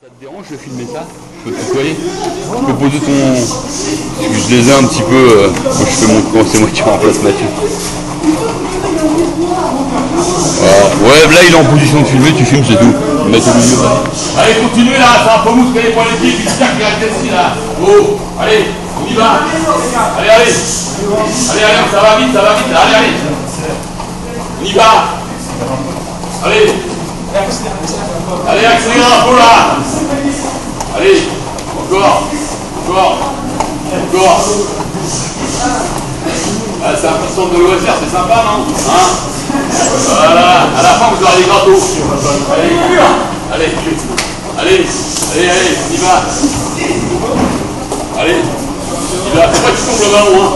Ça te dérange de filmer ça Je peux te tutoyer Tu peux poser ton. Je les ai un petit peu. euh, je fais mon camp, c'est moi qui remplace Mathieu. Voilà. Ouais, là il est en position de filmer, tu filmes, c'est tout. Au milieu. Allez, continuez là, ça va pas vous pour l'équipe, il se qui ici là. Oh, allez, on y va. Allez, allez. Allez, allez, ça va vite, ça va vite. Allez, allez. On y va. Allez. Allez, accélère un peu là Allez, encore, encore, encore. Ah, c'est un centre de loisirs, c'est sympa, non hein Voilà, à la fin vous aurez des gâteaux. Allez, allez, allez, allez, allez, on y va. Allez, y va. Faut pas que tu tombes le ballon, hein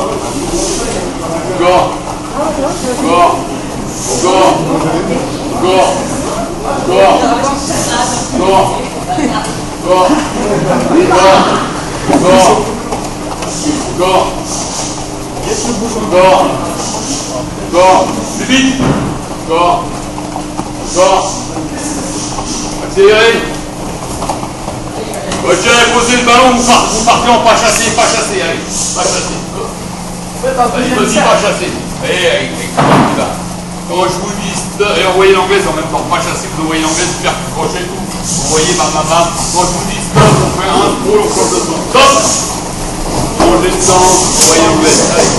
Encore, encore, encore, encore. Accélérez. Ok, posez le ballon, vous partez, en pas chassé, pas chassé, allez, pas chassé. Allez, vas-y, pas chassé. Allez, allez, allez. Quand je vous dis et envoyez l'anglaise en même temps, chasser, vous envoyez l'anglaise, faire tout crochet, tout. Voyez ma maman. Quand je vous dis stop, on fait un gros, on change de son. Stop Changez de temps, envoyez l'anglaise, allez.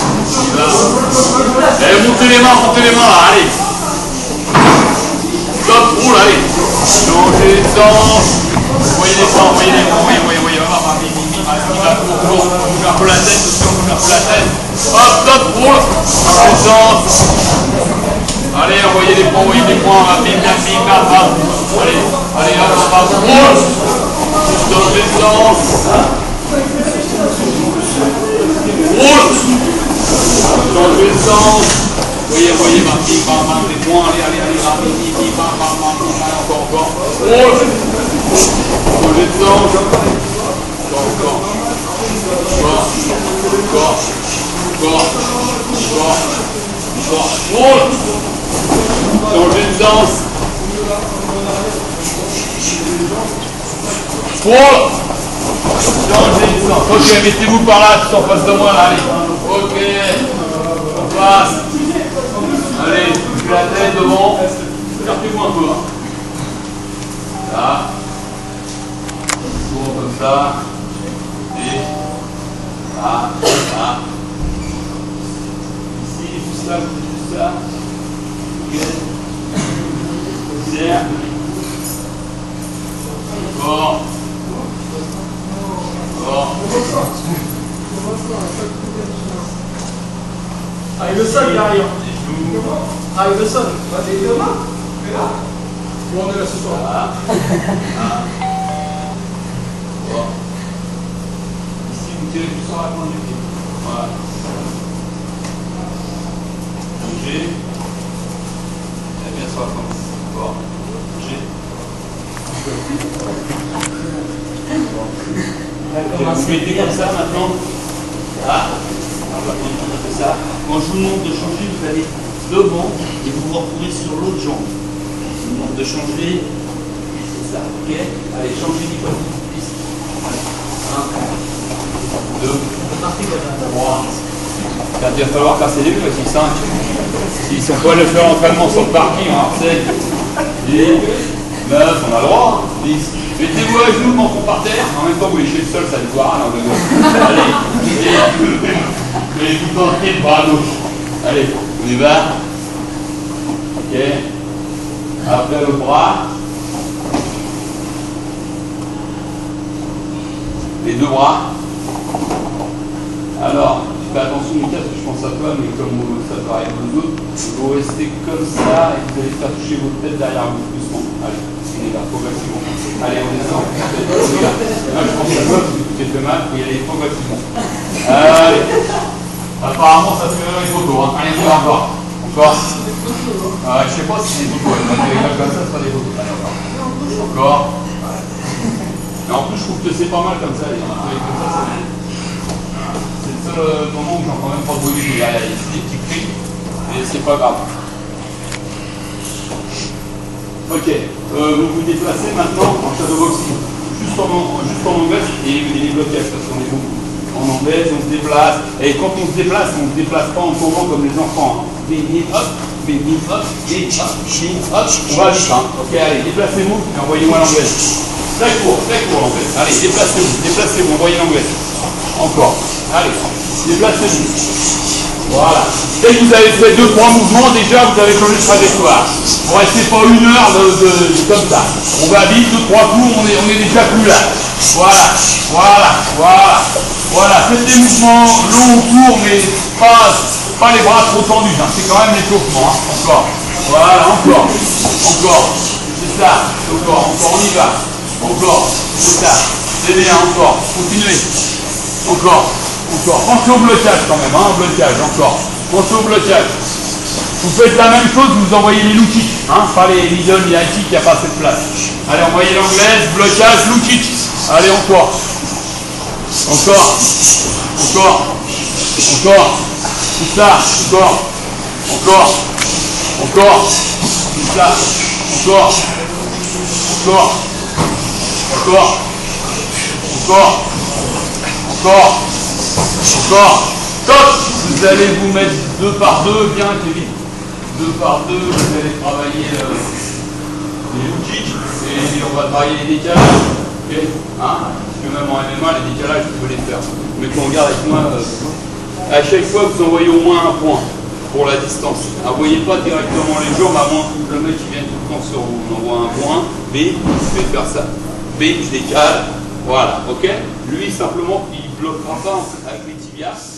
Allez, montez les mains, montez les mains là, allez. Stop, roule, allez. Changez de temps. Voyez les temps, voyez les temps, voyez, voyez, voyez, va, va, va, mi, mi, mi, va, mi, va, cours, cours, on bouge un peu la tête, aussi, on bouge un peu la tête. Hop, stop, roule. Changez temps. Allez. Allez, allez. Changez de temps. Roule. Changez de temps. Voyez, voyez, bim, bam, bam, des points, allez, allez, allez, bam, bim, bim, bim, bam, bam, bam, bam, allez, encore, encore. Temps. Encore, encore. Encore, encore, encore, Changez de danse. Roule. Changez de danse. Ok, mettez-vous par là, tous en face de moi, là, allez. Ok. On passe. Allez, bougez la tête devant. Écartez-vous un peu. hein. Là. Tourne comme ça. Et là, là. Ici, juste là, juste là. Serre. Encore. Encore. Avec le derrière. Le là. Est. Sur la pointe. Encore. Bougez. Vous mettez comme ça maintenant. Là. On va continuer comme ça. Quand je vous demande de changer, vous allez devant et vous vous retrouvez sur l'autre jambe. Je vous demande de changer. C'est ça, ok? Allez, changez du côté. Un, deux, trois. Quatre. Il va falloir casser les deux aussi, cinq. S'ils sont pas allés faire l'entraînement sur le parking, alors c'est 10, 9, on a le droit, 10. Mettez-vous à genoux quand on par terre, en même temps vous léchez le sol, ça ne voit rien. Allez, et vous portez le bras gauche. Allez, on y va. Ok. Après le bras. Les deux bras. Je pense à toi, mais comme vous- ça peut arriver aux autres, vous restez comme ça et vous allez faire toucher votre tête derrière vous doucement. Allez, on y va, progressivement. Allez, on descend. Je pense à toi, parce que tu t'es fait mal, faut y aller progressivement. Allez. Apparemment, ça se fait dans les photos. Hein. Allez, on va. Encore. Euh, je sais pas si c'est des photos. Allez, encore. En plus, je trouve que c'est pas mal comme ça. Ça, le euh, moment où j'entends même pas bruit il y a des petits cris. Et c'est pas grave. Ok, euh, vous vous déplacez maintenant en shadowboxing. juste en, anglaise et, les blocages, parce qu'on est. En anglaise, on se déplace. Et quand on se déplace, on ne se déplace pas en tournant comme les enfants. Béni, hop, béni, hop, béni, hop, hop. On va vite, hein. Ok, allez, déplacez-vous et envoyez-moi l'anglaise. Très court, très court l'anglaise. Allez, déplacez-vous, déplacez-vous, envoyez l'anglaise. Encore. Allez, déplacez-vous. Voilà. Dès que vous avez fait deux, trois mouvements, déjà vous avez changé de trajectoire. Vous restez pas une heure comme ça. On va vite, deux, trois coups, on est, on est déjà plus là. Voilà, voilà, voilà. Voilà, faites des mouvements longs, courts, mais pas, pas les bras trop tendus. Hein. C'est quand même l'échauffement. Hein. Encore. Voilà, encore. Encore. C'est ça. Encore, encore, on y va. Encore. C'est ça. C'est encore. Continuez. Encore. Encore. Pensez au blocage quand même, hein, blocage, encore. Pensez au blocage. Vous faites la même chose, vous envoyez les low hein, pas les middle, les high il n'y a pas assez de place. Allez, envoyez l'anglaise, blocage, low Allez, encore. Encore. Encore. Encore. Tout ça, encore. Encore. Encore. Tout ça. Encore. Encore. Encore. Encore. Encore. Encore. Top Vous allez vous mettre deux par deux, bien Kevin. Deux par deux, vous allez travailler euh, les outils et on va travailler les décalages. Hein? Parce que même en MMA, les décalages, vous pouvez les faire. Mais quand on regarde avec moi, euh, à chaque fois, vous envoyez au moins un point pour la distance. N'envoyez pas directement les jambes, à moins que le mec qui vienne tout le temps sur vous. On envoie un point, B, je vais faire ça. B, je décale, voilà, ok? Lui, simplement, il bloquera pas avec Yes.